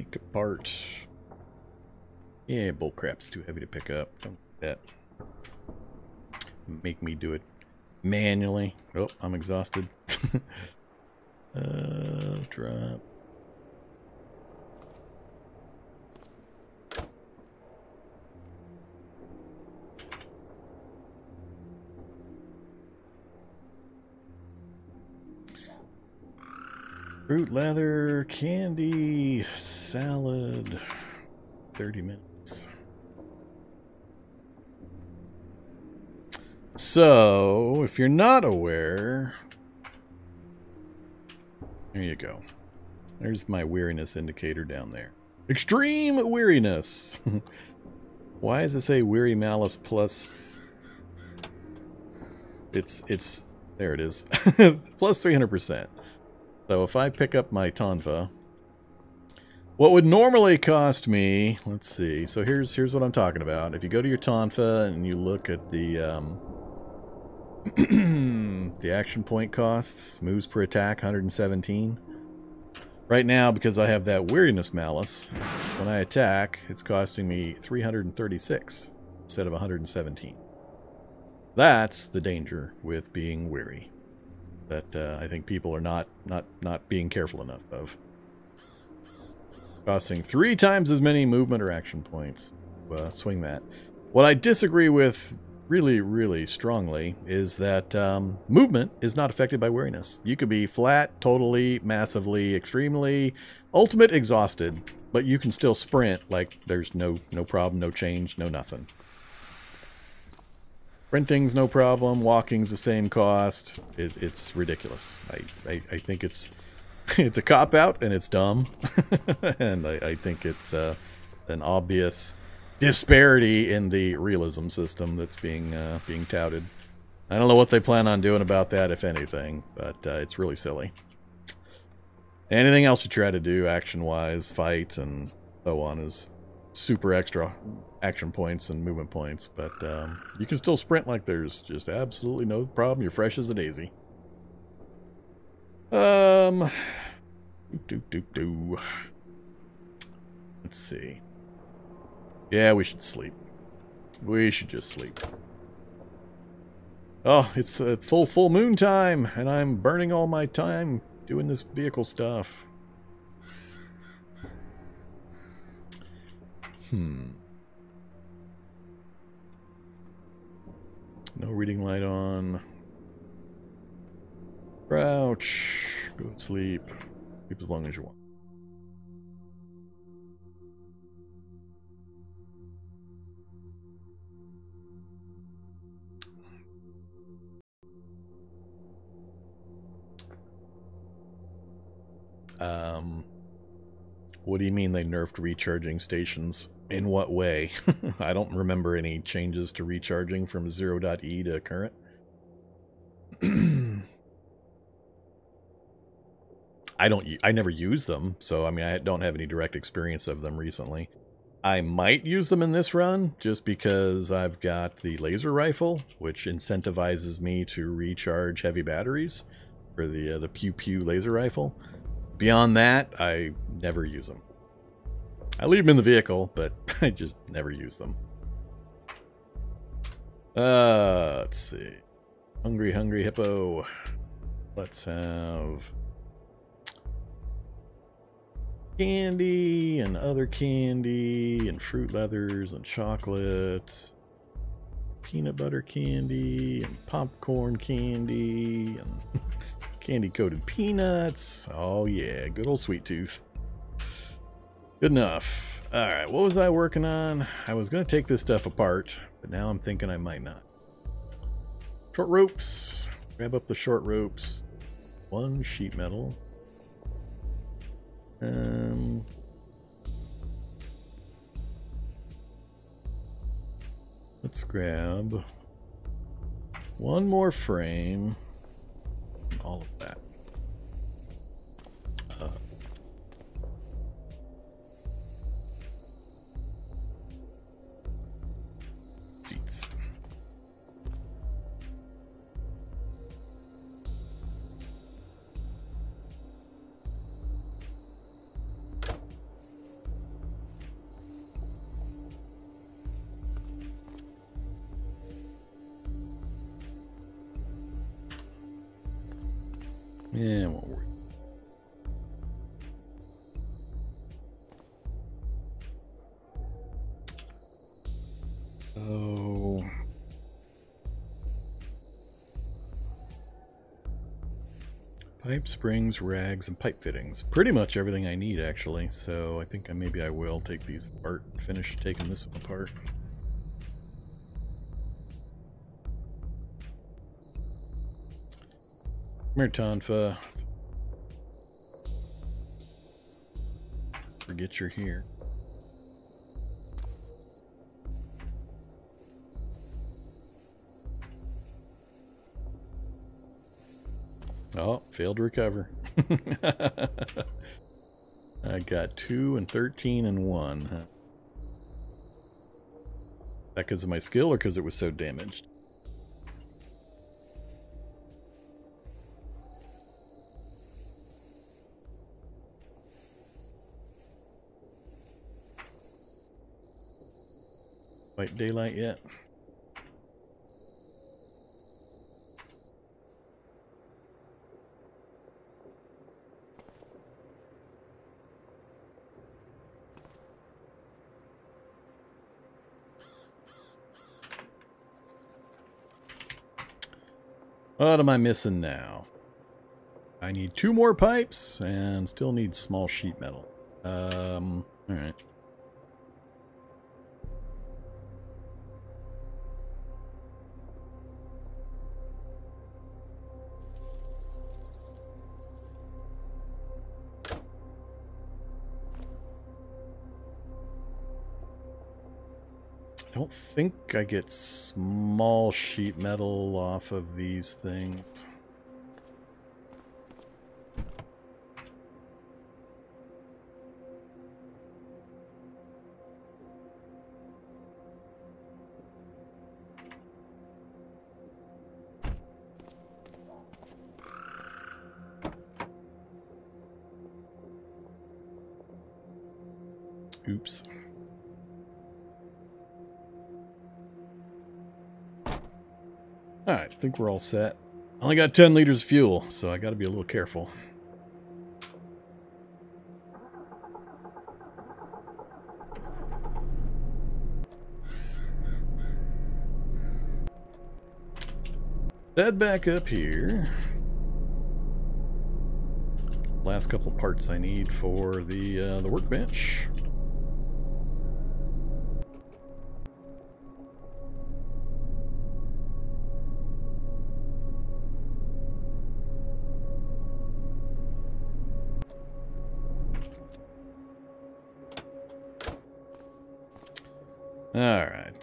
Take apart. Yeah, bullcrap's too heavy to pick up. Don't do that. Make me do it manually. Oh, I'm exhausted. uh, drop. Fruit, leather, candy, salad. 30 minutes. So, if you're not aware, there you go. There's my weariness indicator down there. Extreme weariness. Why does it say weary malus plus? It's, it's, there it is. plus 300%. So if I pick up my Tonfa, what would normally cost me, let's see, so here's here's what I'm talking about. If you go to your Tonfa and you look at the um, the action point costs, moves per attack, 117. Right now, because I have that weariness malus, when I attack, it's costing me 336 instead of 117. That's the danger with being weary that uh, I think people are not not not being careful enough of. Costing three times as many movement or action points. Uh, swing that. What I disagree with really, really strongly is that um, movement is not affected by weariness. You could be flat, totally, massively, extremely, ultimate exhausted, but you can still sprint like there's no no problem, no change, no nothing. Sprinting's no problem. Walking's the same cost. It, it's ridiculous. I, I, I, think it's it's a cop out and it's dumb, and I, I, think it's uh, an obvious disparity in the realism system that's being uh, being touted. I don't know what they plan on doing about that, if anything, but uh, it's really silly. Anything else you try to do action-wise, fight and so on, is super extra action points and movement points, but um, you can still sprint like there's just absolutely no problem. You're fresh as a daisy. Um, do do do. Let's see. Yeah, we should sleep. We should just sleep. Oh, it's uh, full full moon time, and I'm burning all my time doing this vehicle stuff. Hmm. No reading light on. Crouch. Go to sleep. Sleep as long as you want. Um, what do you mean they nerfed recharging stations? In what way? I don't remember any changes to recharging from 0.e to current. I don't I never use them, so I mean I don't have any direct experience of them recently. I might use them in this run just because I've got the laser rifle, which incentivizes me to recharge heavy batteries for the uh, the pew pew laser rifle. Beyond that, I never use them. I leave them in the vehicle, but I just never use them. Uh, let's see. Hungry, hungry hippo. Let's have candy and other candy and fruit leathers and chocolate. Peanut butter candy and popcorn candy and candy coated peanuts. Oh yeah, good old sweet tooth. Good enough. Alright, what was I working on? I was going to take this stuff apart, but now I'm thinking I might not. Short ropes. Grab up the short ropes. One sheet metal. Um... Let's grab one more frame. All of that. Pipe springs, rags, and pipe fittings. Pretty much everything I need, actually. So I think I, maybe I will take these apart and finish taking this one apart. Mertonfa. Forget you're here. Oh, failed to recover. I got 2 and 13 and 1. Huh? That because of my skill or because it was so damaged? White daylight yet? What am I missing now? I need two more pipes and still need small sheet metal. Um, alright. I don't think I get small sheet metal off of these things. Oops. Alright, I think we're all set. I only got 10 liters of fuel, so I gotta be a little careful. Head back up here. Last couple parts I need for the uh, the workbench.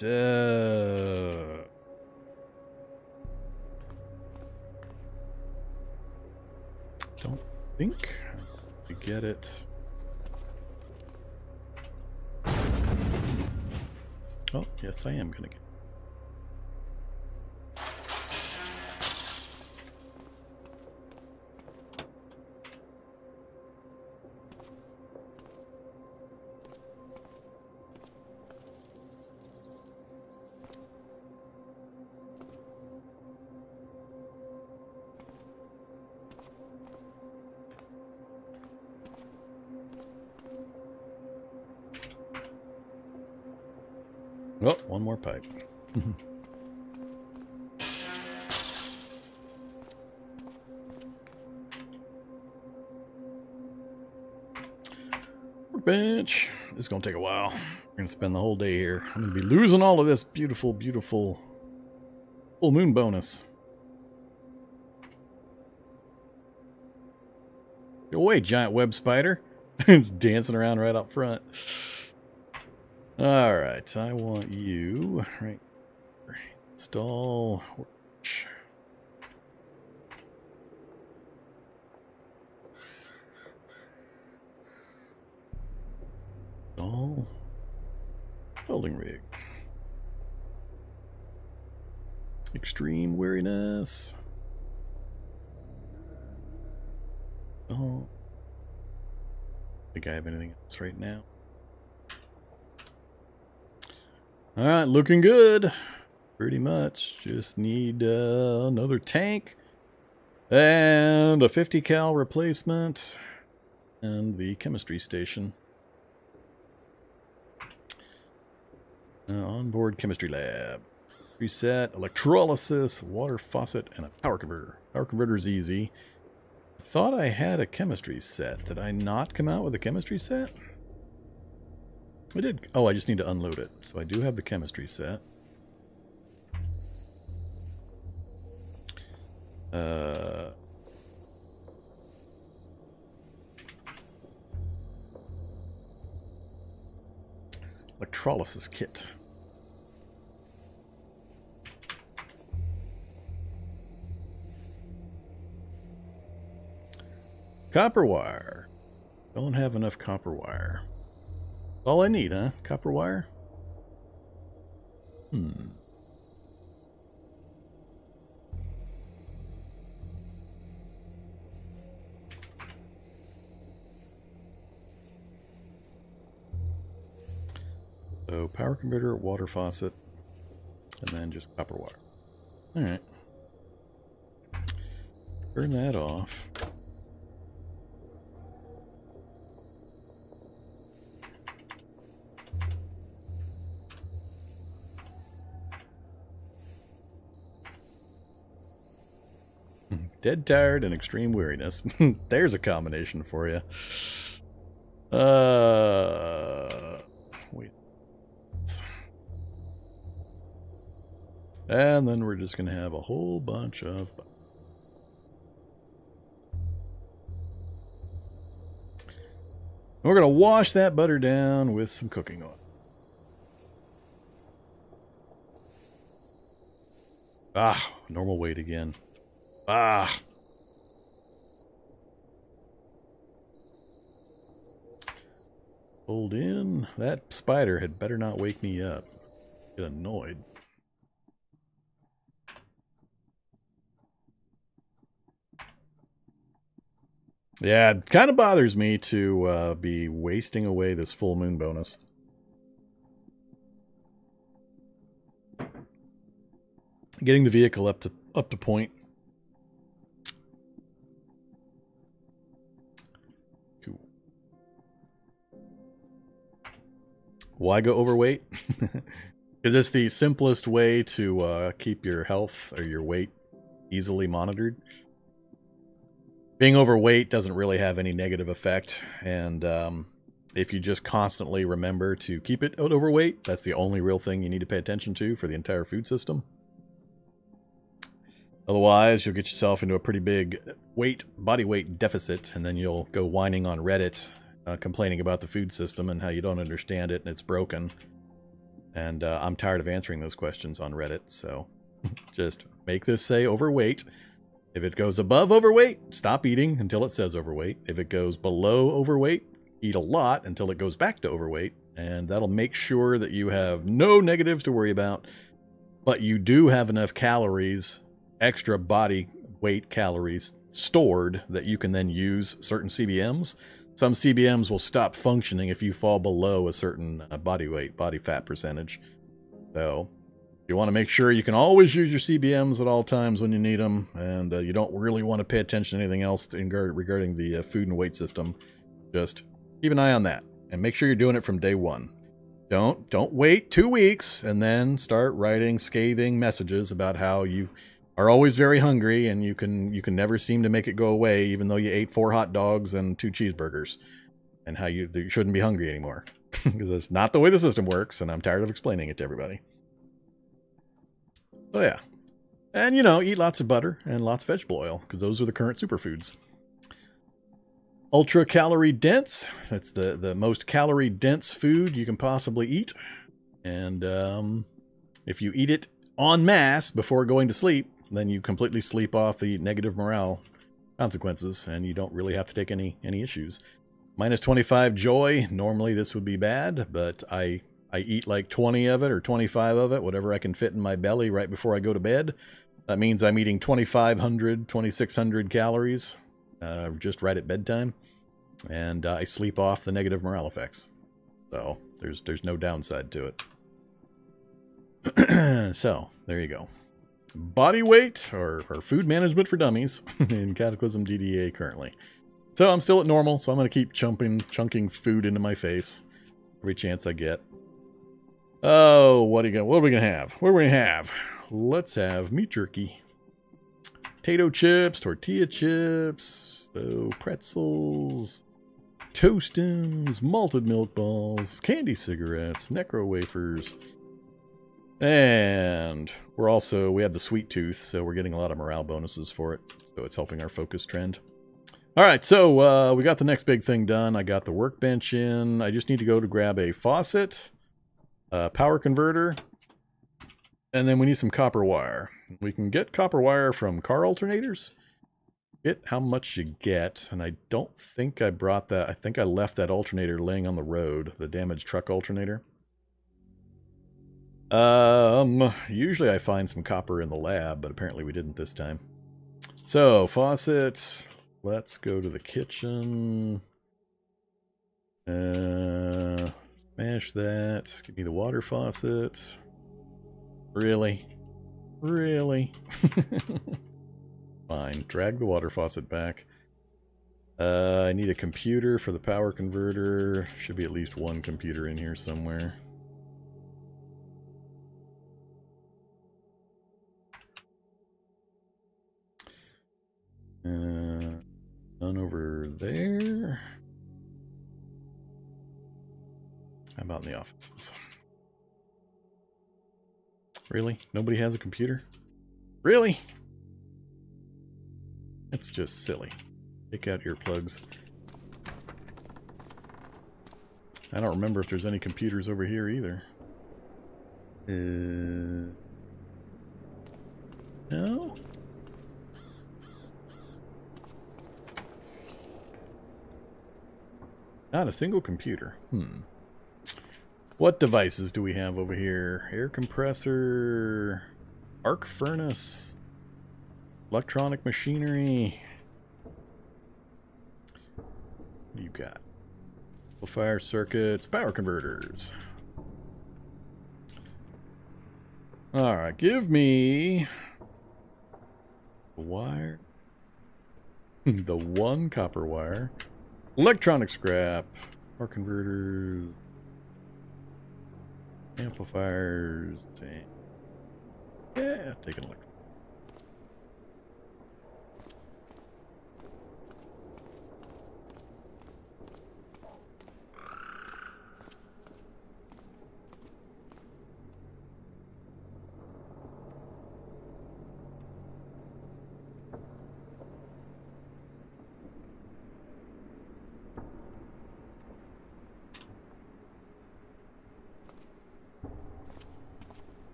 Uh... Don't think I get it. Oh, yes I am gonna get pipe. Workbench. This is going to take a while. We're going to spend the whole day here. I'm going to be losing all of this beautiful, beautiful full moon bonus. Go away, giant web spider. it's dancing around right up front. All right, I want you right. Install. Install. Welding rig. Extreme weariness. Oh. Think I have anything else right now? All right, looking good. Pretty much. Just need uh, another tank, And a 50 cal replacement. And the chemistry station. Uh, onboard chemistry lab. Reset, electrolysis, water faucet, and a power converter. Power converter is easy. Thought I had a chemistry set. Did I not come out with a chemistry set? I did. Oh, I just need to unload it. So I do have the chemistry set. Uh, electrolysis kit. Copper wire. Don't have enough copper wire. All I need, huh? Copper wire? Hmm. So power converter, water faucet, and then just copper wire. Alright. Turn that off. Dead tired and extreme weariness. There's a combination for you. Uh, wait. And then we're just going to have a whole bunch of... We're going to wash that butter down with some cooking oil. Ah, normal weight again. Ah. Hold in. That spider had better not wake me up. Get annoyed. Yeah, it kind of bothers me to uh, be wasting away this full moon bonus. Getting the vehicle up to up to point Why go overweight? Because it's the simplest way to uh, keep your health or your weight easily monitored. Being overweight doesn't really have any negative effect, and um, if you just constantly remember to keep it overweight, that's the only real thing you need to pay attention to for the entire food system. Otherwise, you'll get yourself into a pretty big weight, body weight deficit, and then you'll go whining on Reddit uh, complaining about the food system and how you don't understand it and it's broken. And uh, I'm tired of answering those questions on Reddit, so just make this say overweight. If it goes above overweight, stop eating until it says overweight. If it goes below overweight, eat a lot until it goes back to overweight. And that'll make sure that you have no negatives to worry about, but you do have enough calories, extra body weight calories stored that you can then use certain CBMs some CBMs will stop functioning if you fall below a certain uh, body weight, body fat percentage. So you want to make sure you can always use your CBMs at all times when you need them, and uh, you don't really want to pay attention to anything else regarding the uh, food and weight system. Just keep an eye on that, and make sure you're doing it from day one. Don't don't wait two weeks and then start writing scathing messages about how you are always very hungry and you can you can never seem to make it go away even though you ate four hot dogs and two cheeseburgers and how you, you shouldn't be hungry anymore. Because that's not the way the system works and i'm tired of explaining it to everybody. So yeah. And you know eat lots of butter and lots of vegetable oil because those are the current superfoods. Ultra calorie dense. That's the the most calorie dense food you can possibly eat. And um, if you eat it en masse before going to sleep then you completely sleep off the negative morale consequences, and you don't really have to take any any issues. Minus 25 joy. Normally this would be bad, but I I eat like 20 of it or 25 of it, whatever I can fit in my belly right before I go to bed. That means I'm eating 2,500, 2,600 calories uh, just right at bedtime, and uh, I sleep off the negative morale effects. So there's there's no downside to it. so there you go. Body weight, or, or food management for dummies, in Cataclysm DDA currently. So I'm still at normal, so I'm going to keep chumping, chunking food into my face every chance I get. Oh, what are, you gonna, what are we going to have? What are we going to have? Let's have meat jerky. Potato chips, tortilla chips, so pretzels, toastins, malted milk balls, candy cigarettes, necro wafers, and we're also, we have the sweet tooth, so we're getting a lot of morale bonuses for it, so it's helping our focus trend. All right, so uh, we got the next big thing done. I got the workbench in. I just need to go to grab a faucet, a power converter, and then we need some copper wire. We can get copper wire from car alternators. Get how much you get, and I don't think I brought that. I think I left that alternator laying on the road, the damaged truck alternator. Um, usually I find some copper in the lab, but apparently we didn't this time. So, faucet, Let's go to the kitchen. Uh, smash that. Give me the water faucet. Really? Really? Fine. Drag the water faucet back. Uh, I need a computer for the power converter. Should be at least one computer in here somewhere. Uh, None over there. How about in the offices? Really? Nobody has a computer? Really? That's just silly. Take out earplugs. I don't remember if there's any computers over here either. Uh, no? Not a single computer. Hmm. What devices do we have over here? Air compressor, arc furnace, electronic machinery. You got? Fire circuits, power converters. Alright, give me the wire. the one copper wire. Electronic scrap. Power converters. Amplifiers. Yeah, take an electric.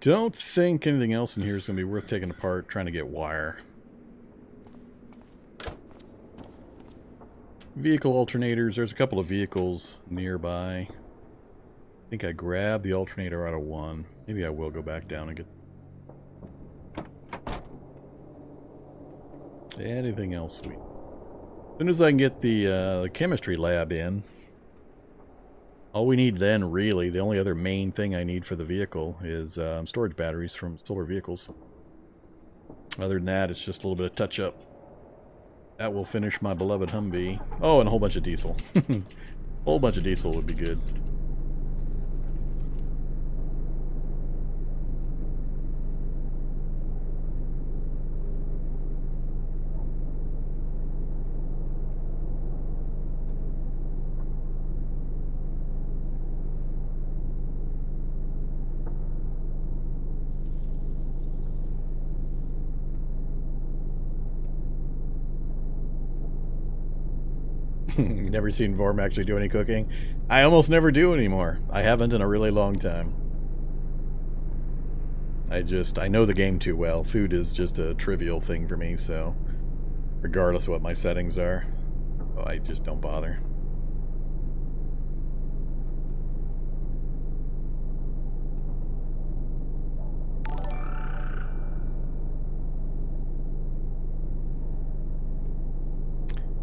Don't think anything else in here is going to be worth taking apart trying to get wire. Vehicle alternators. There's a couple of vehicles nearby. I think I grabbed the alternator out of one. Maybe I will go back down and get... Anything else sweet? As soon as I can get the, uh, the chemistry lab in, all we need then, really, the only other main thing I need for the vehicle is um, storage batteries from solar vehicles. Other than that, it's just a little bit of touch-up. That will finish my beloved Humvee. Oh, and a whole bunch of diesel. a whole bunch of diesel would be good. Never seen Vorm actually do any cooking. I almost never do anymore. I haven't in a really long time. I just, I know the game too well. Food is just a trivial thing for me, so regardless of what my settings are, oh, I just don't bother.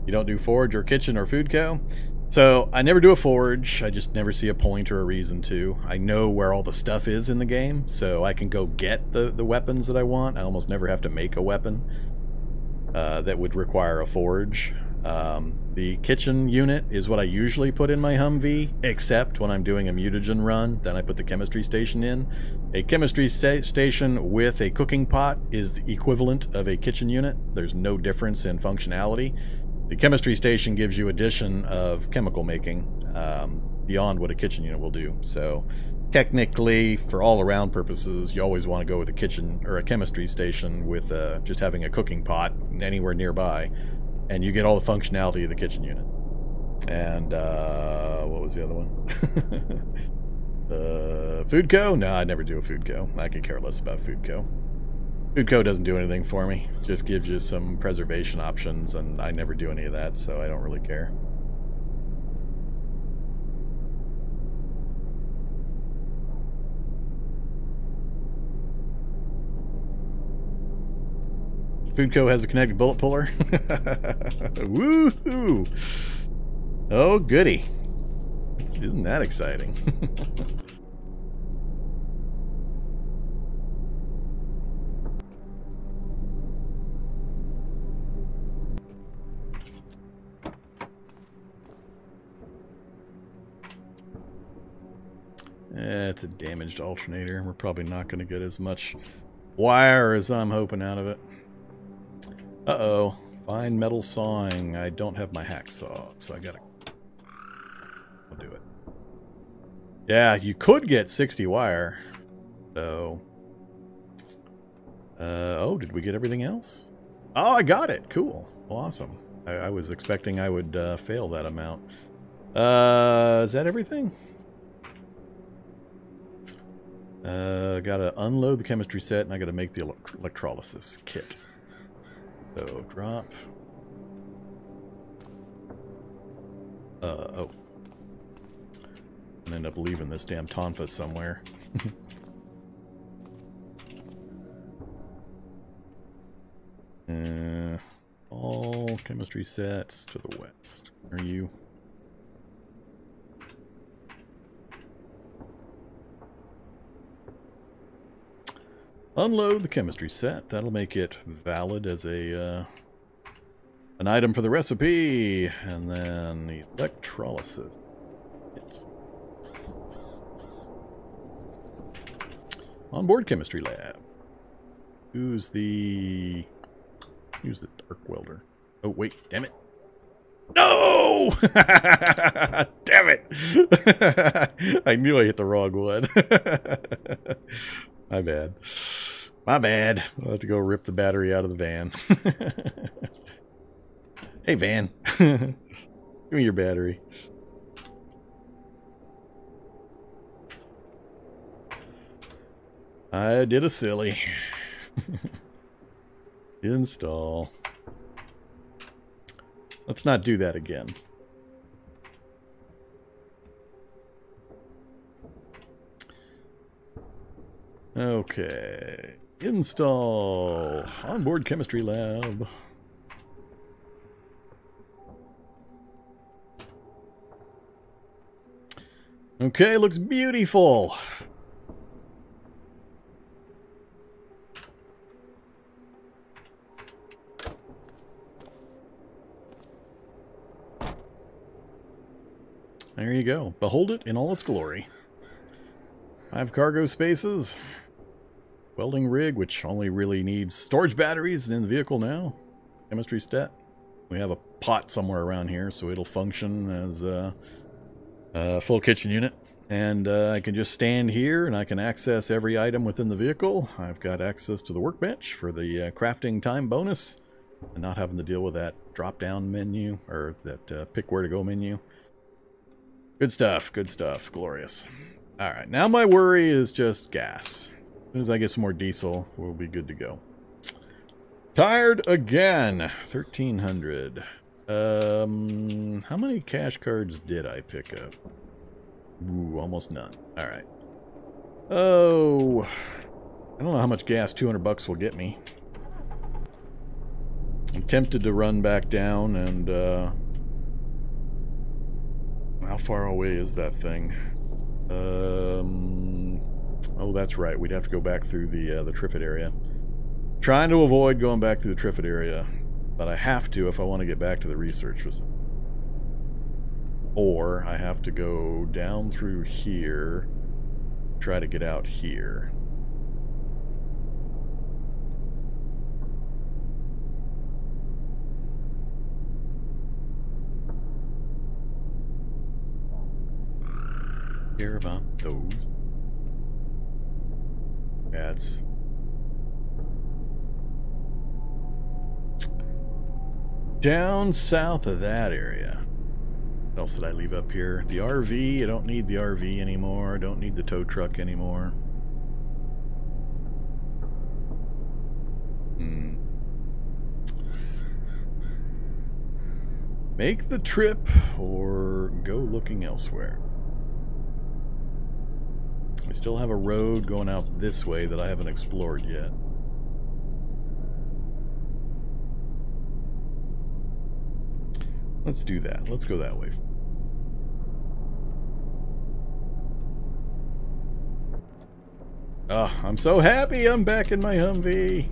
You don't do forage or kitchen or food co? So I never do a forge. I just never see a point or a reason to. I know where all the stuff is in the game, so I can go get the, the weapons that I want. I almost never have to make a weapon uh, that would require a forge. Um, the kitchen unit is what I usually put in my Humvee, except when I'm doing a mutagen run, then I put the chemistry station in. A chemistry sta station with a cooking pot is the equivalent of a kitchen unit. There's no difference in functionality. The chemistry station gives you addition of chemical making um, beyond what a kitchen unit will do. So technically, for all around purposes, you always want to go with a kitchen or a chemistry station with uh, just having a cooking pot anywhere nearby and you get all the functionality of the kitchen unit. And uh, what was the other one? uh, Food Co? No, I never do a Food Co. I could care less about Food Co. Food Co doesn't do anything for me. Just gives you some preservation options, and I never do any of that, so I don't really care. Food Co. has a connected bullet puller. Woohoo! Oh, goody. Isn't that exciting? Eh, it's a damaged alternator. We're probably not going to get as much wire as I'm hoping out of it. Uh-oh. Fine metal sawing. I don't have my hacksaw, so I gotta... I'll do it. Yeah, you could get 60 wire. So... Uh, oh, did we get everything else? Oh, I got it. Cool. Well awesome. I, I, was expecting I would uh, fail that amount. Uh, is that everything? Uh, gotta unload the chemistry set and I gotta make the electrolysis kit. So drop. Uh, oh. And end up leaving this damn Tonfa somewhere. uh, all chemistry sets to the west. Are you? Unload the chemistry set. That'll make it valid as a uh, an item for the recipe. And then electrolysis. Yes. Onboard chemistry lab. Who's the... Who's the dark welder? Oh, wait. Damn it. No! Damn it! I knew I hit the wrong one. My bad. My bad. I'll have to go rip the battery out of the van. hey, van. Give me your battery. I did a silly. Install. Let's not do that again. Okay. Install onboard chemistry lab. Okay, looks beautiful. There you go. Behold it in all its glory. Five cargo spaces. Welding rig, which only really needs storage batteries in the vehicle now. Chemistry stat. We have a pot somewhere around here, so it'll function as a, a full kitchen unit. And uh, I can just stand here and I can access every item within the vehicle. I've got access to the workbench for the uh, crafting time bonus. And not having to deal with that drop-down menu, or that uh, pick where to go menu. Good stuff, good stuff, glorious. Alright, now my worry is just gas soon as I get some more diesel, we'll be good to go. Tired again. 1300. Um, how many cash cards did I pick up? Ooh, almost none. All right. Oh, I don't know how much gas 200 bucks will get me. I'm tempted to run back down and uh, How far away is that thing? Um, oh, that's right. We'd have to go back through the uh, the Triffid area. Trying to avoid going back through the Triffid area, but I have to if I want to get back to the research facility. Or I have to go down through here, try to get out here. Care about those. Down south of that area. What else did I leave up here? The RV. I don't need the RV anymore. I don't need the tow truck anymore. Hmm. Make the trip or go looking elsewhere. We still have a road going out this way that I haven't explored yet. Let's do that. Let's go that way. Oh, I'm so happy I'm back in my Humvee.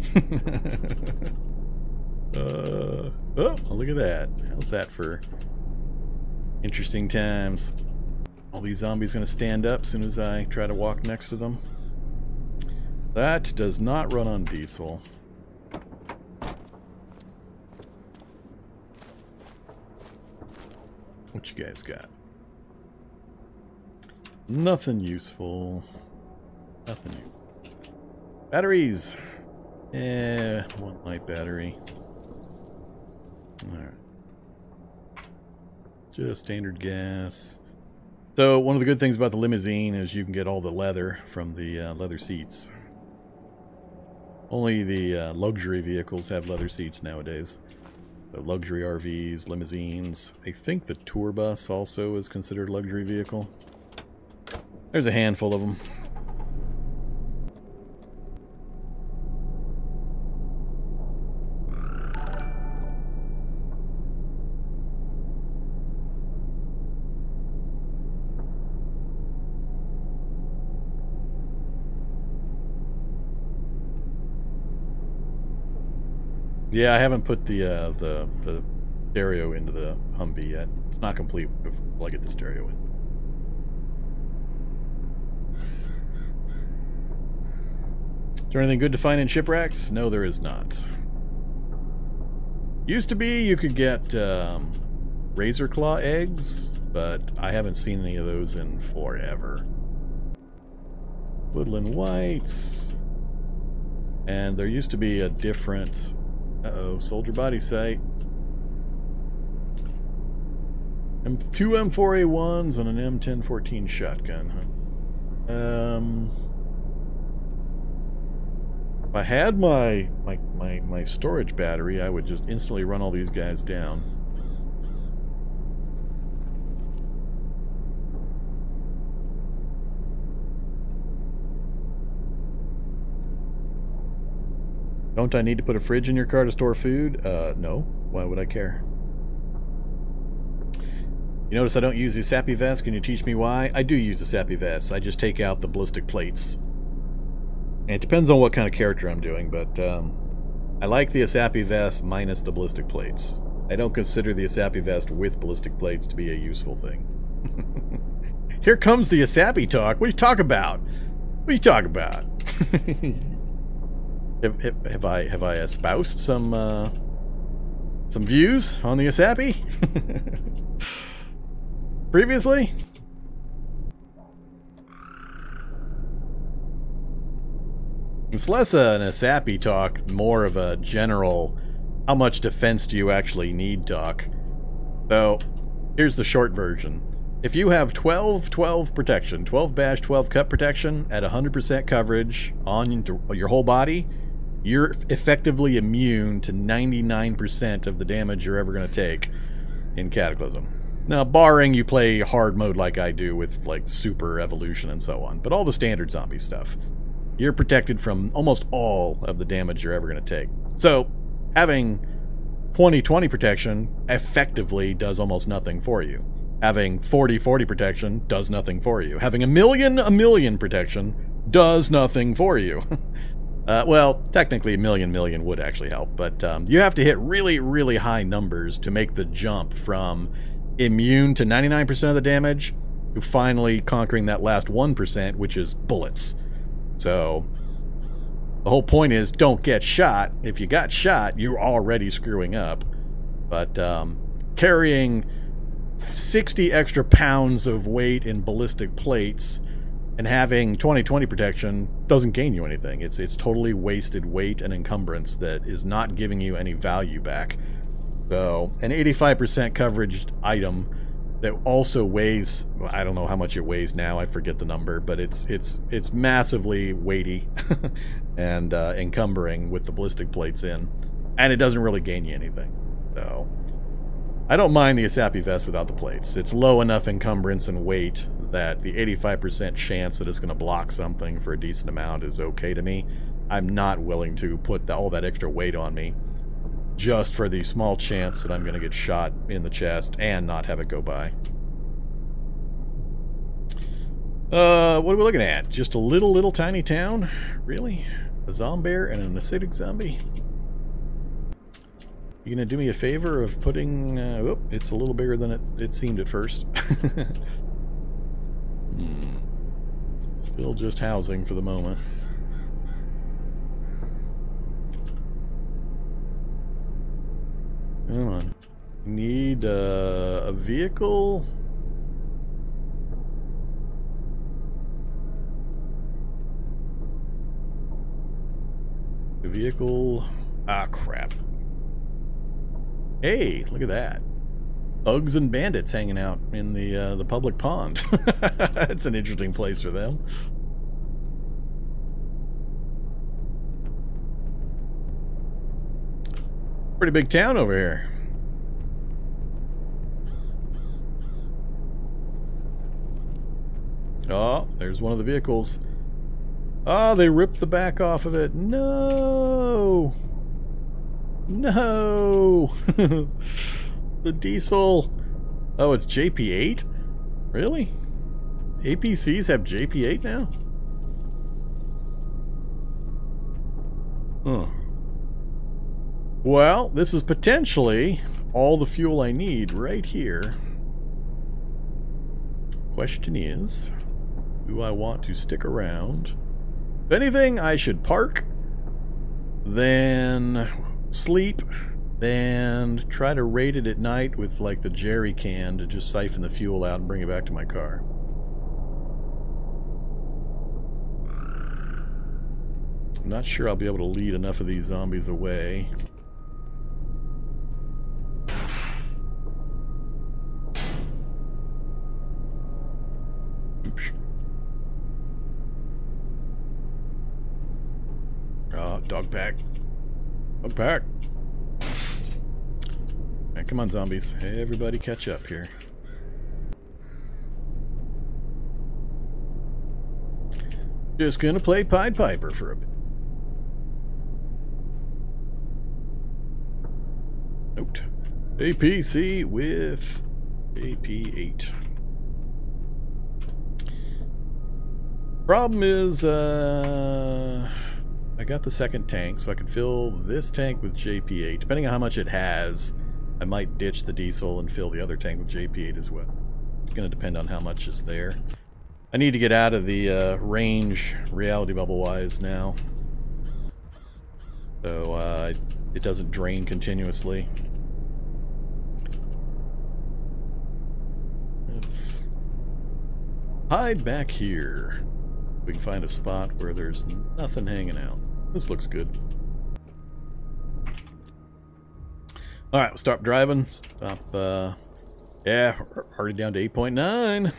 uh, oh, look at that. How's that for interesting times? All these zombies going to stand up as soon as I try to walk next to them. That does not run on diesel. What you guys got? Nothing useful. Nothing new. Batteries! Eh, one light battery. Alright. Just standard gas. So one of the good things about the limousine is you can get all the leather from the uh, leather seats. Only the uh, luxury vehicles have leather seats nowadays. The luxury RVs, limousines. I think the tour bus also is considered a luxury vehicle. There's a handful of them. Yeah, I haven't put the uh, the the stereo into the Humvee yet. It's not complete before I get the stereo in. Is there anything good to find in shipwrecks? No, there is not. Used to be you could get um, razor claw eggs, but I haven't seen any of those in forever. Woodland whites. And there used to be a different uh-oh, soldier body sight. M two M4A1s and an M1014 shotgun, huh? Um... If I had my, my, my, my storage battery, I would just instantly run all these guys down. Don't I need to put a fridge in your car to store food? Uh, no. Why would I care? You notice I don't use the sappy vest. Can you teach me why? I do use the sappy vest. I just take out the ballistic plates. And it depends on what kind of character I'm doing, but um, I like the ESAPI vest minus the ballistic plates. I don't consider the ESAPI vest with ballistic plates to be a useful thing. Here comes the ESAPI talk. What are you talk about? What are you talk about? Have, have, I have I espoused some uh, some views on the ESAPI previously? It's less an ESAPI talk, more of a general how much defense do you actually need talk. So, here's the short version. If you have 12 12 protection, 12 bash 12 cut protection at 100% coverage on your whole body, you're effectively immune to 99% of the damage you're ever going to take in Cataclysm. Now, barring you play hard mode like I do with, like, super evolution and so on, but all the standard zombie stuff, you're protected from almost all of the damage you're ever going to take. So, having 20-20 protection effectively does almost nothing for you. Having 40-40 protection does nothing for you. Having a million a million protection does nothing for you. uh, well, technically a million million would actually help, but um, you have to hit really, really high numbers to make the jump from immune to 99% of the damage to finally conquering that last 1%, which is bullets. So the whole point is don't get shot. If you got shot, you're already screwing up. But um, carrying 60 extra pounds of weight in ballistic plates and having 20-20 protection doesn't gain you anything. It's it's totally wasted weight and encumbrance that is not giving you any value back. So an 85% coverage item that also weighs I don't know how much it weighs now I forget the number but it's it's it's massively weighty and uh, encumbering with the ballistic plates in and it doesn't really gain you anything so I don't mind the ESAPI vest without the plates it's low enough encumbrance and weight that the 85% chance that it's going to block something for a decent amount is okay to me I'm not willing to put the, all that extra weight on me just for the small chance that I'm going to get shot in the chest and not have it go by. Uh, what are we looking at? Just a little, little tiny town? Really? A zombear and an acidic zombie? You gonna do me a favor of putting... Uh, oh, it's a little bigger than it, it seemed at first. hmm. Still just housing for the moment. Come on. Need uh, a vehicle. A vehicle. Ah, crap. Hey, look at that. Bugs and bandits hanging out in the uh, the public pond. That's an interesting place for them. Pretty big town over here. Oh, there's one of the vehicles. Oh, they ripped the back off of it. No! No! the diesel. Oh, it's JP8? Really? APCs have JP8 now? Huh. Well, this is potentially all the fuel I need right here. Question is, do I want to stick around? If anything, I should park, then sleep, then try to raid it at night with like the jerry can to just siphon the fuel out and bring it back to my car. I'm not sure I'll be able to lead enough of these zombies away. Ah, dog pack. Dog pack. Come on, zombies. Everybody catch up here. Just gonna play Pied Piper for a bit. Note. APC with JP8. Problem is, uh... I got the second tank, so I can fill this tank with JP8. Depending on how much it has, I might ditch the diesel and fill the other tank with JP8 as well. It's going to depend on how much is there. I need to get out of the uh, range reality bubble-wise now. So uh, it doesn't drain continuously. Let's hide back here. We can find a spot where there's nothing hanging out. This looks good. Alright, we'll start driving. Stop, uh... Yeah, already down to 8.9.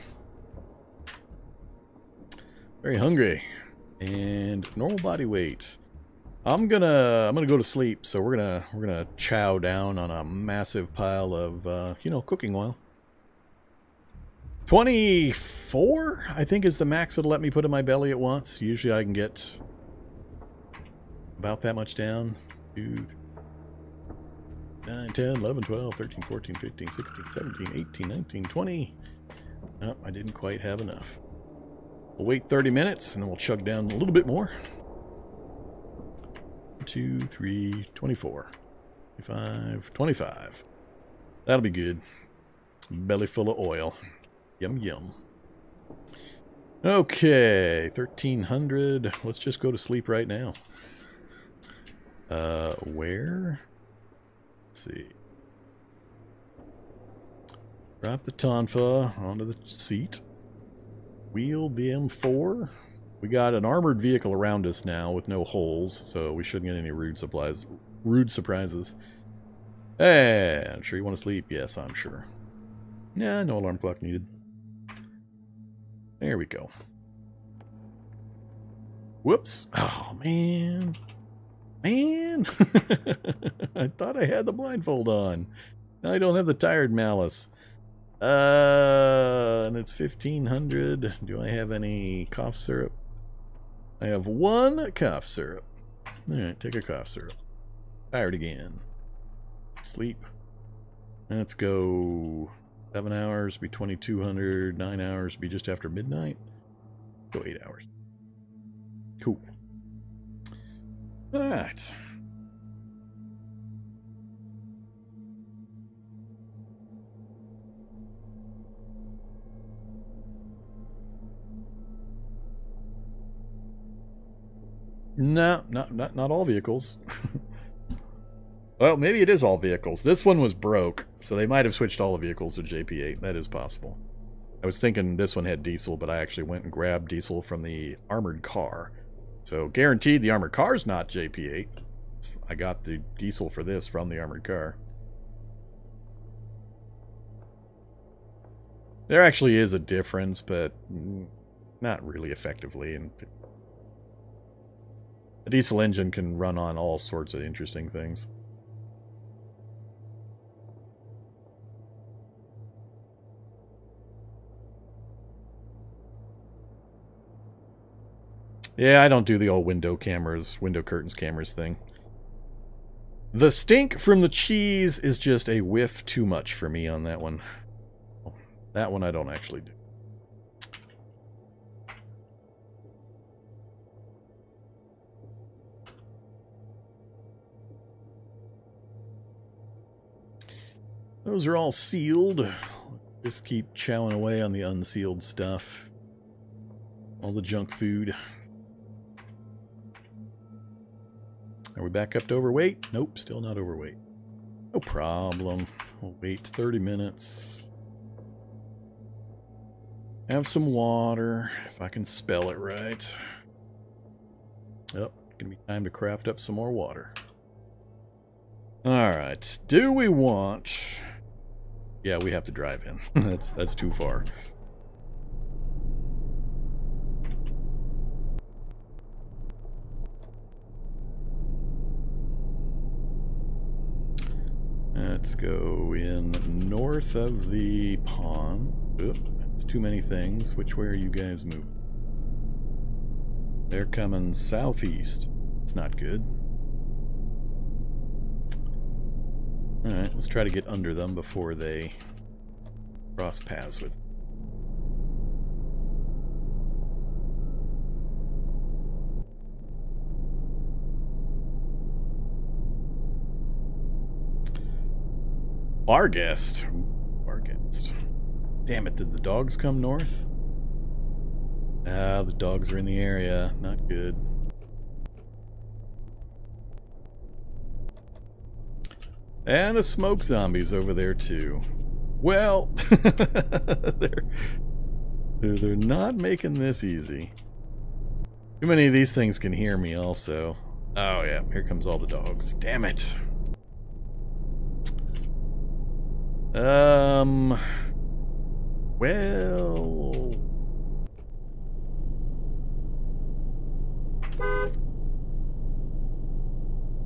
Very hungry. And normal body weight. I'm gonna I'm gonna go to sleep, so we're gonna we're gonna chow down on a massive pile of uh, you know cooking oil. 24, I think, is the max it'll let me put in my belly at once. Usually I can get about that much down. Two, 9, 10, 11, 12, 13, 14, 15, 16, 17, 18, 19, 20. Oh, I didn't quite have enough. We'll wait 30 minutes and then we'll chug down a little bit more. 2, 3, 24, 25, 25. That'll be good. Belly full of oil. Yum, yum. Okay, 1300. Let's just go to sleep right now. Uh, where? Let's see. Drop the Tonfa onto the seat. Wield the M4. We got an armored vehicle around us now with no holes, so we shouldn't get any rude supplies, rude surprises. Hey, I'm sure you want to sleep? Yes, I'm sure. Yeah, no alarm clock needed. There we go. Whoops. Oh, man. Man. I thought I had the blindfold on. Now I don't have the tired malus. Uh, and it's 1500. Do I have any cough syrup? I have one cough syrup. Alright, take a cough syrup. Tired again. Sleep. Let's go Seven hours be 2200. Nine hours be just after midnight. Go eight hours. Cool. All right. No, not not not all vehicles. Well, maybe it is all vehicles. This one was broke, so they might have switched all the vehicles to JP8. That is possible. I was thinking this one had diesel, but I actually went and grabbed diesel from the armored car. So guaranteed the armored car is not JP8. I got the diesel for this from the armored car. There actually is a difference, but not really effectively. And a diesel engine can run on all sorts of interesting things. Yeah, I don't do the old window cameras, window curtains cameras thing. The stink from the cheese is just a whiff too much for me on that one. That one I don't actually do. Those are all sealed. Just keep chowing away on the unsealed stuff. All the junk food. Are we back up to overweight? Nope, still not overweight. No problem. We'll wait 30 minutes. Have some water, if I can spell it right. Yep, gonna be time to craft up some more water. Alright, do we want... Yeah, we have to drive in. that's, that's too far. Let's go in north of the pond. Oop, that's too many things. Which way are you guys moving? They're coming southeast. It's not good. Alright, let's try to get under them before they cross paths with Barghest. Barghest. Damn it, did the dogs come north? Ah, the dogs are in the area. Not good. And a smoke zombie's over there too. Well, they're, they're, they're not making this easy. Too many of these things can hear me also. Oh yeah, here comes all the dogs. Damn it. Um. Well.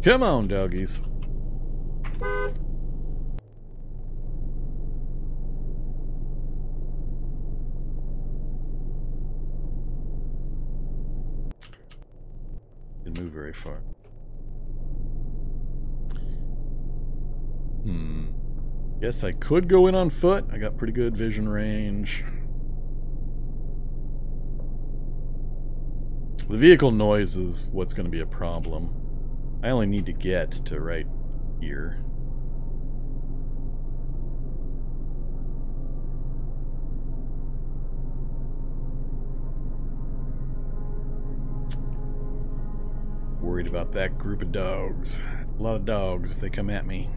Come on, doggies. Didn't move very far. Hmm. Guess I could go in on foot. I got pretty good vision range. The vehicle noise is what's going to be a problem. I only need to get to right here. Worried about that group of dogs. A lot of dogs if they come at me.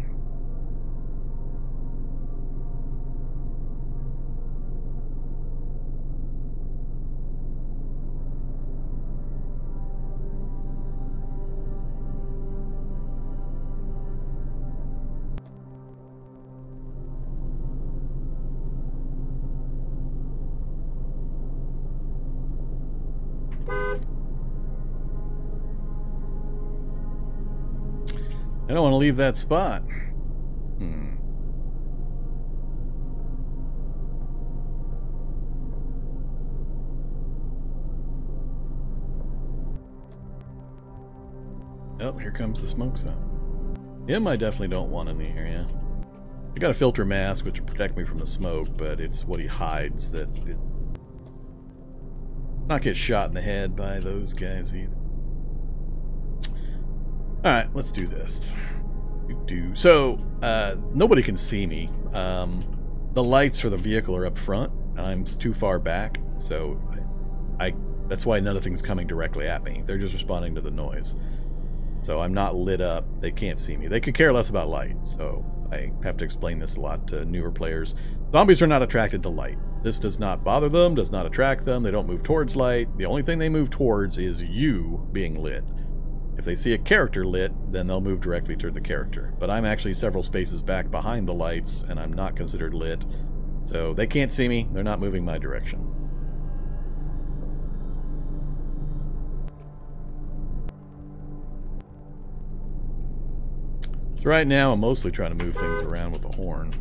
Leave that spot. Hmm. Oh, here comes the smoke zone. Him I definitely don't want in the area. I got a filter mask which will protect me from the smoke, but it's what he hides that it not get shot in the head by those guys either. Alright, let's do this. Do So, uh, nobody can see me. Um, the lights for the vehicle are up front, I'm too far back, so I, I that's why nothing's coming directly at me. They're just responding to the noise. So I'm not lit up. They can't see me. They could care less about light, so I have to explain this a lot to newer players. Zombies are not attracted to light. This does not bother them, does not attract them. They don't move towards light. The only thing they move towards is you being lit. If they see a character lit, then they'll move directly toward the character. But I'm actually several spaces back behind the lights, and I'm not considered lit. So they can't see me, they're not moving my direction. So right now I'm mostly trying to move things around with the horn.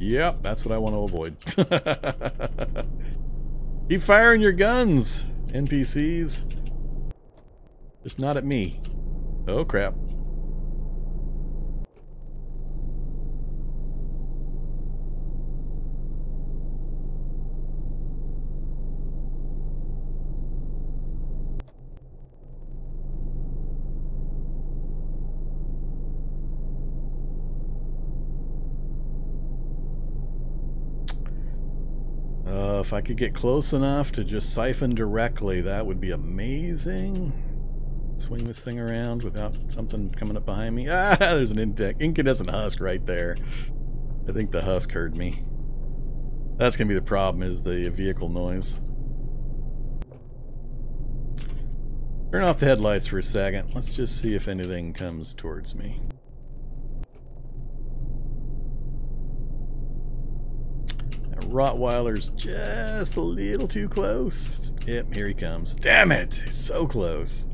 Yep, that's what I want to avoid. Keep firing your guns, NPCs. Just not at me. Oh, crap. Uh, if I could get close enough to just siphon directly, that would be amazing swing this thing around without something coming up behind me. Ah, there's an incandescent husk right there. I think the husk heard me. That's going to be the problem, is the vehicle noise. Turn off the headlights for a second. Let's just see if anything comes towards me. Rottweiler's just a little too close. Yep, here he comes. Damn it! So close.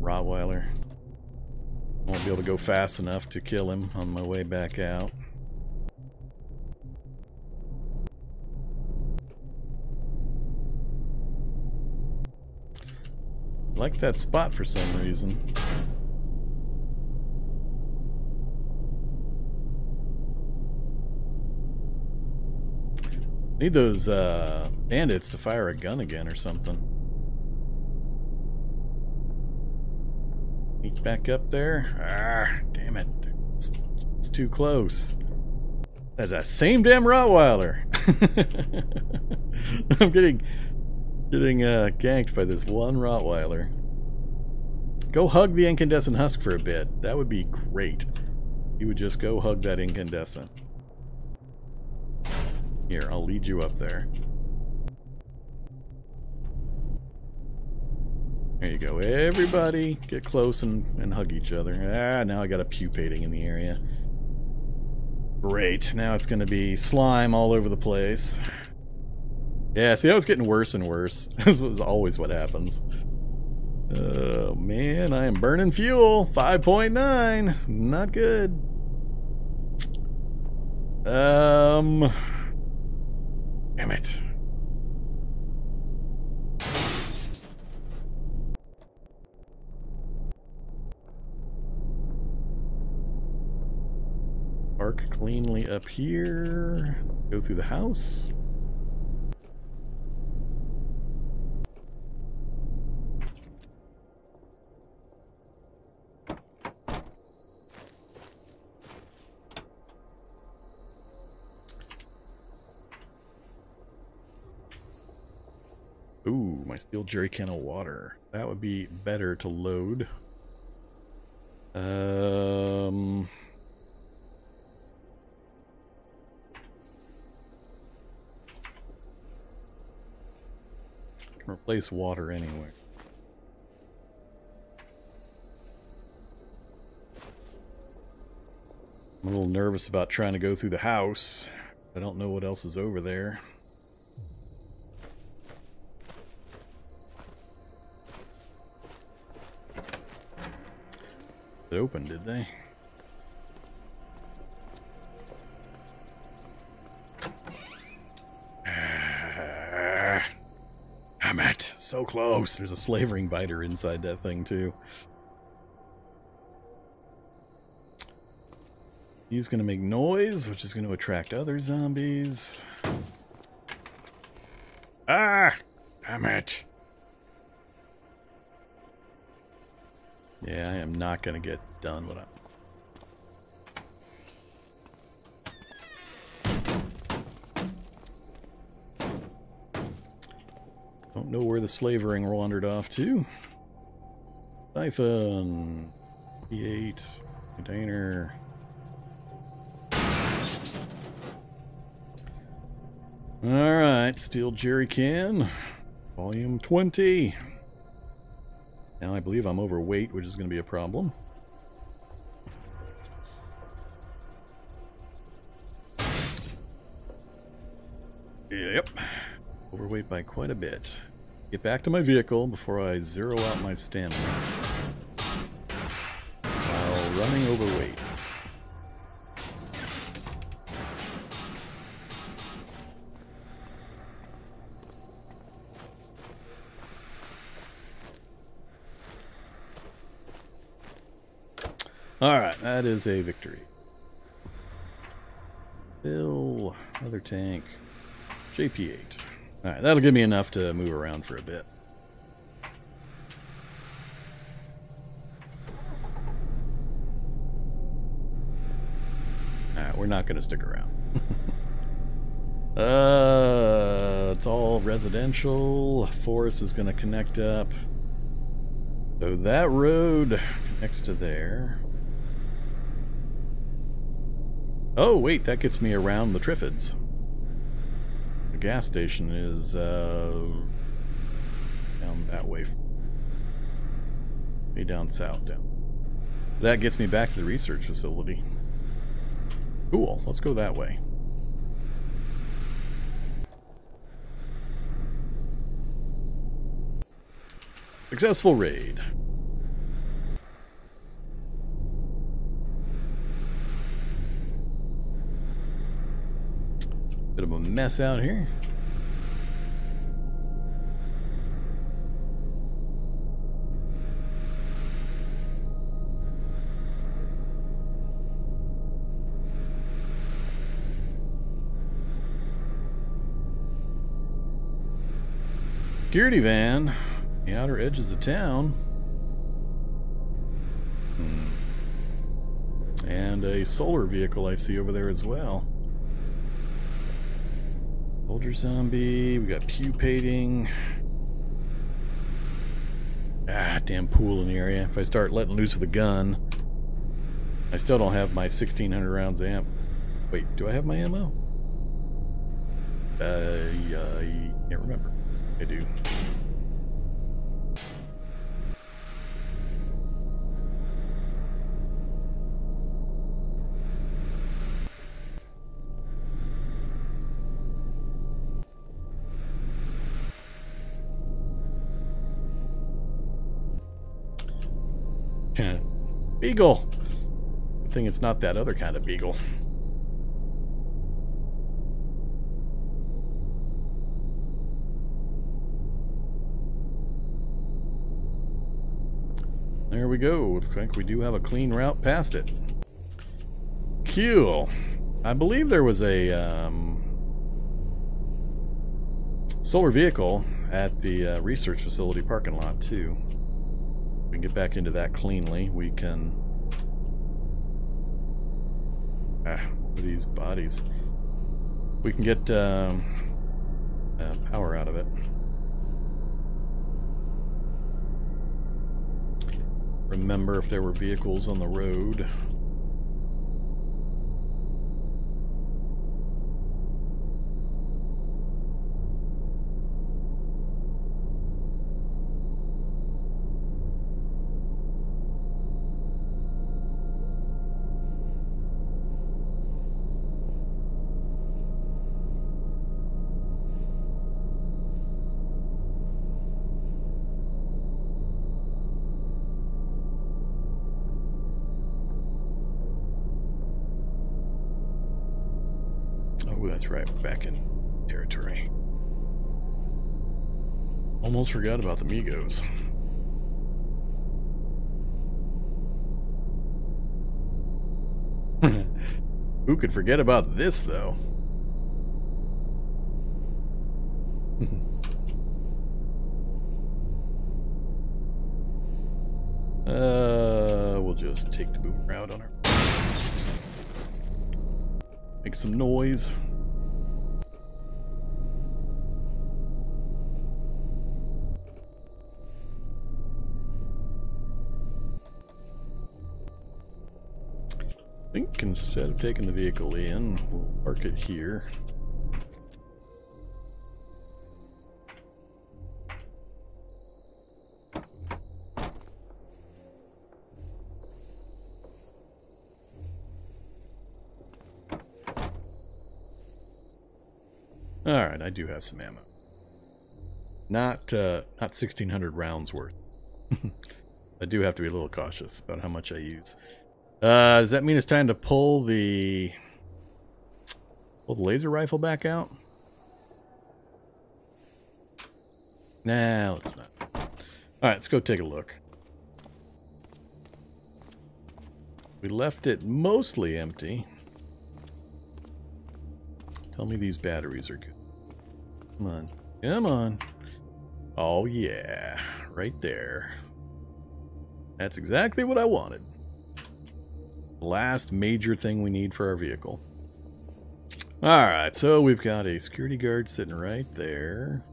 Rottweiler. Won't be able to go fast enough to kill him on my way back out. like that spot for some reason. Need those uh, bandits to fire a gun again or something. Back up there. Ah, damn it. It's, it's too close. That's that same damn Rottweiler. I'm getting getting uh, ganked by this one Rottweiler. Go hug the incandescent husk for a bit. That would be great. You would just go hug that incandescent. Here, I'll lead you up there. There you go. Everybody get close and, and hug each other. Ah, now I got a pupating in the area. Great. Now it's going to be slime all over the place. Yeah, see, that was getting worse and worse. this is always what happens. Oh, man, I am burning fuel. 5.9. Not good. Um... Damn it. Park cleanly up here. Go through the house. Ooh, my steel jerry can of water. That would be better to load. Um... Can replace water anyway. I'm a little nervous about trying to go through the house. I don't know what else is over there. It opened, did they? Damn it. So close. There's a slavering biter inside that thing, too. He's going to make noise, which is going to attract other zombies. Ah! Damn it. Yeah, I am not going to get done what I'm... Know where the slavering wandered off to. Siphon. P8. Container. Alright, steel jerry can. Volume 20. Now I believe I'm overweight, which is going to be a problem. Yep. Overweight by quite a bit. Get back to my vehicle before I zero out my stamina. While running overweight. Alright, that is a victory. Bill, another tank, JP8. Alright, that'll give me enough to move around for a bit. Alright, we're not going to stick around. uh, it's all residential. Forest is going to connect up. So that road next to there. Oh, wait, that gets me around the Triffids. Gas station is, uh, down that way. Way down south, down. That gets me back to the research facility. Cool, let's go that way. Successful raid. Bit of a mess out here. Security van, the outer edges of town. Hmm. And a solar vehicle I see over there as well. Soldier zombie. We got pupating. Ah, damn pool in the area. If I start letting loose with a gun, I still don't have my 1600 rounds amp. Wait, do I have my ammo? Uh, yeah, I can't remember. I do. Beagle! Good thing it's not that other kind of beagle. There we go. Looks like we do have a clean route past it. cool. I believe there was a um, solar vehicle at the uh, research facility parking lot, too. We can get back into that cleanly. We can... Ah, these bodies. We can get um, uh, power out of it. Remember if there were vehicles on the road. Almost forgot about the Mi-gos. Who could forget about this, though? uh, we'll just take the boomer out on her. Make some noise. Instead of taking the vehicle in, we'll park it here. Alright, I do have some ammo. Not, uh, not 1600 rounds worth. I do have to be a little cautious about how much I use. Uh, does that mean it's time to pull the pull the laser rifle back out? Nah, let's not. All right, let's go take a look. We left it mostly empty. Tell me these batteries are good. Come on. Come on. Oh, yeah. Right there. That's exactly what I wanted last major thing we need for our vehicle. Alright, so we've got a security guard sitting right there.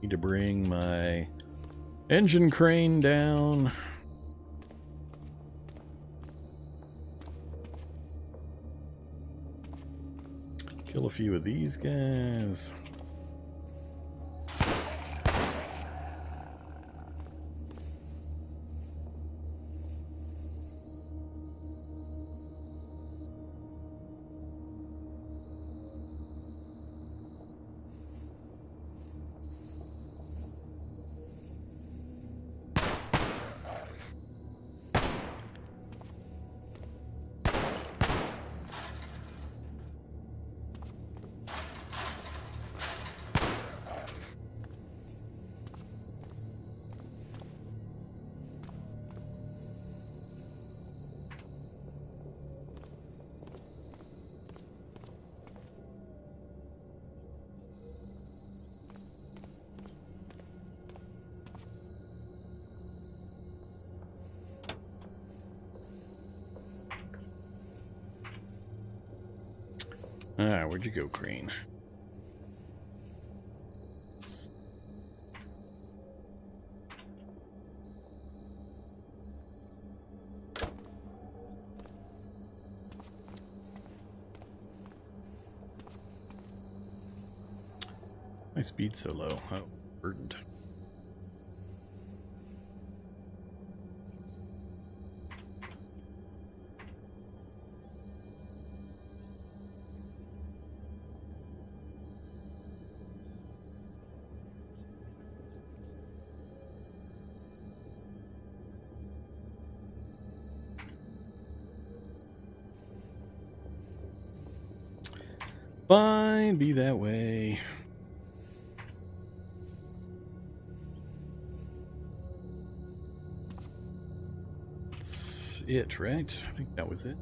Need to bring my engine crane down. Kill a few of these guys. Where'd you go, Crane? My speed's so low. Oh, burdened. Fine, be that way. That's it, right? I think that was it.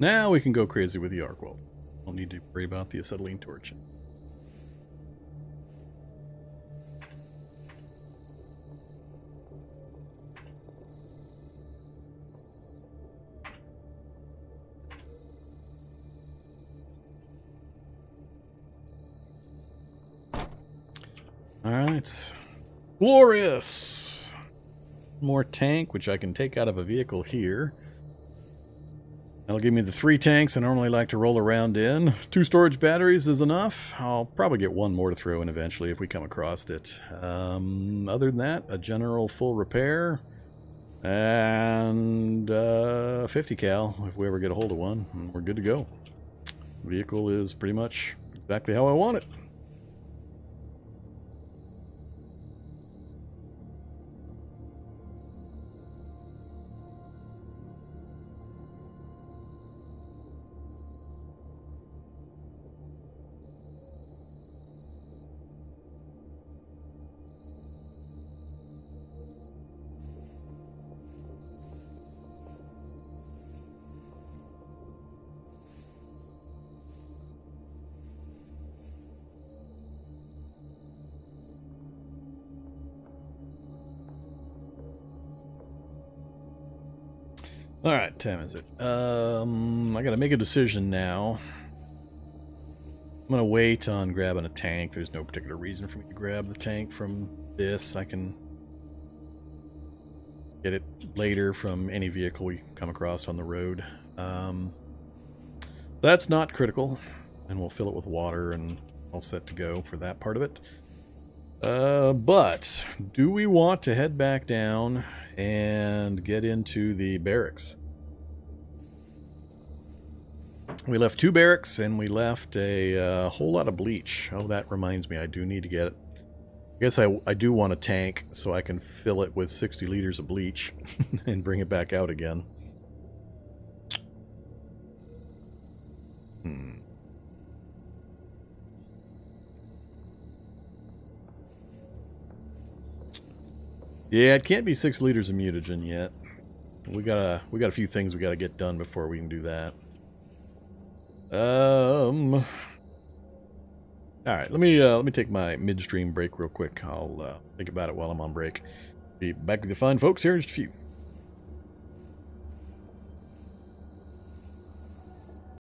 Now we can go crazy with the arc weld. Don't need to worry about the acetylene torch. Alright. Glorious! More tank, which I can take out of a vehicle here. That'll give me the three tanks I normally like to roll around in. Two storage batteries is enough. I'll probably get one more to throw in eventually if we come across it. Um, other than that, a general full repair. And uh, 50 cal, if we ever get a hold of one. We're good to go. Vehicle is pretty much exactly how I want it. All right, time is it? Um, I got to make a decision now. I'm gonna wait on grabbing a tank. There's no particular reason for me to grab the tank from this. I can get it later from any vehicle we come across on the road. Um, that's not critical, and we'll fill it with water and all set to go for that part of it. Uh, but do we want to head back down and get into the barracks? We left two barracks and we left a uh, whole lot of bleach. Oh, that reminds me, I do need to get it. I guess I, I do want a tank so I can fill it with 60 liters of bleach and bring it back out again. Hmm. Yeah, it can't be six liters of mutagen yet. We got a we got a few things we got to get done before we can do that. Um. All right, let me uh, let me take my midstream break real quick. I'll uh, think about it while I'm on break. Be back with you fine folks here in just a few.